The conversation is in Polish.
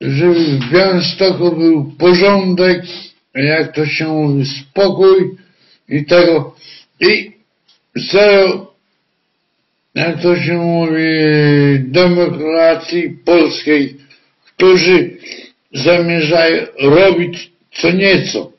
żeby w Białymstoku był porządek, jak to się mówi, spokój i tego, i zero, jak to się mówi, demokracji polskiej, którzy zamierzają robić co nieco.